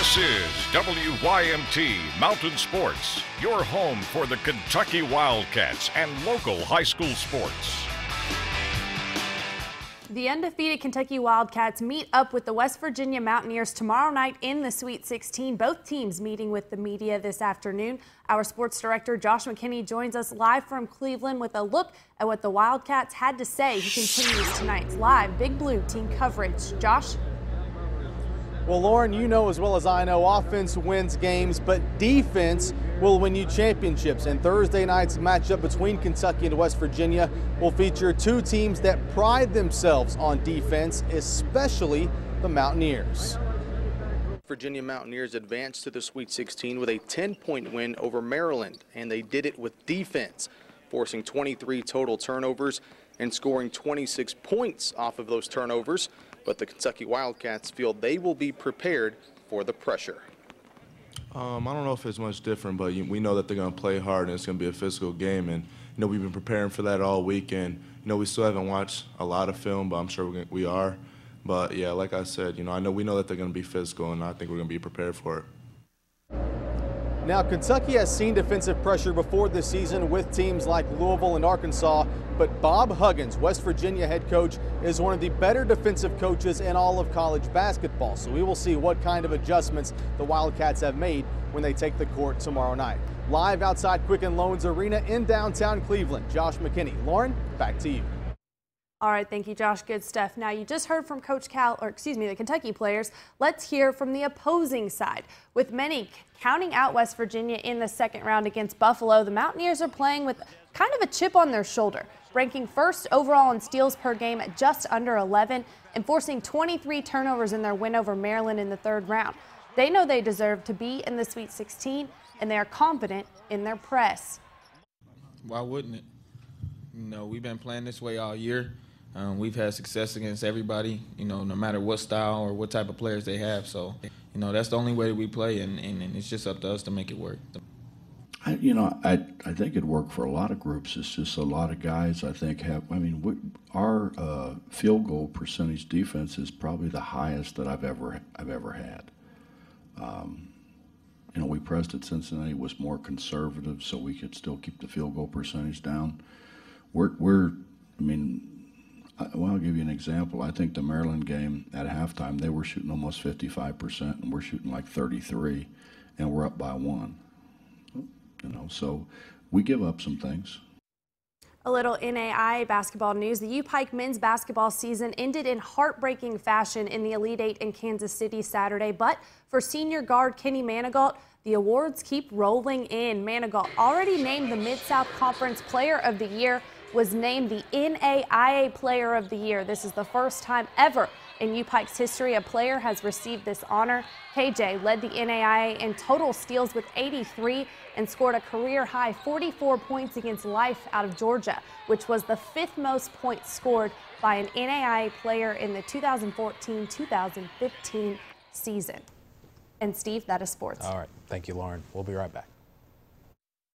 This is WYMT Mountain Sports, your home for the Kentucky Wildcats and local high school sports. The undefeated Kentucky Wildcats meet up with the West Virginia Mountaineers tomorrow night in the Sweet 16. Both teams meeting with the media this afternoon. Our sports director Josh McKinney joins us live from Cleveland with a look at what the Wildcats had to say. He continues tonight's live Big Blue team coverage. Josh? Well, Lauren, you know as well as I know, offense wins games, but defense will win you championships. And Thursday night's matchup between Kentucky and West Virginia will feature two teams that pride themselves on defense, especially the Mountaineers. Virginia Mountaineers advanced to the Sweet 16 with a 10-point win over Maryland, and they did it with defense, forcing 23 total turnovers and scoring 26 points off of those turnovers but the Kentucky Wildcats feel they will be prepared for the pressure. Um, I don't know if it's much different, but we know that they're going to play hard and it's going to be a physical game. And, you know, we've been preparing for that all weekend. You know, we still haven't watched a lot of film, but I'm sure we are. But, yeah, like I said, you know, I know we know that they're going to be physical, and I think we're going to be prepared for it. Now, Kentucky has seen defensive pressure before this season with teams like Louisville and Arkansas, but Bob Huggins, West Virginia head coach, is one of the better defensive coaches in all of college basketball. So we will see what kind of adjustments the Wildcats have made when they take the court tomorrow night. Live outside Quicken Loans Arena in downtown Cleveland, Josh McKinney. Lauren, back to you. All right, thank you, Josh. Good stuff. Now, you just heard from Coach Cal, or excuse me, the Kentucky players. Let's hear from the opposing side. With many counting out West Virginia in the second round against Buffalo, the Mountaineers are playing with kind of a chip on their shoulder, ranking first overall in steals per game at just under 11 and forcing 23 turnovers in their win over Maryland in the third round. They know they deserve to be in the Sweet 16, and they are confident in their press. Why wouldn't it? Know, we've been playing this way all year. Um, we've had success against everybody, you know, no matter what style or what type of players they have. So, you know, that's the only way that we play, and, and, and it's just up to us to make it work. I, you know, I I think it worked for a lot of groups. It's just a lot of guys. I think have. I mean, we, our uh, field goal percentage defense is probably the highest that I've ever I've ever had. Um, you know, we pressed at Cincinnati was more conservative, so we could still keep the field goal percentage down. We're we're. I mean, well, I'll give you an example. I think the Maryland game at halftime, they were shooting almost 55%, and we're shooting like 33, and we're up by one. You know, so we give up some things. A little NAIA basketball news. The UPike men's basketball season ended in heartbreaking fashion in the Elite Eight in Kansas City Saturday. But for senior guard Kenny Manigault, the awards keep rolling in. Manigault already named the Mid South Conference Player of the Year was named the NAIA Player of the Year. This is the first time ever in UPike's history a player has received this honor. KJ led the NAIA in total steals with 83 and scored a career high 44 points against Life out of Georgia, which was the fifth most points scored by an NAIA player in the 2014-2015 season. And Steve, that is sports. All right. Thank you, Lauren. We'll be right back.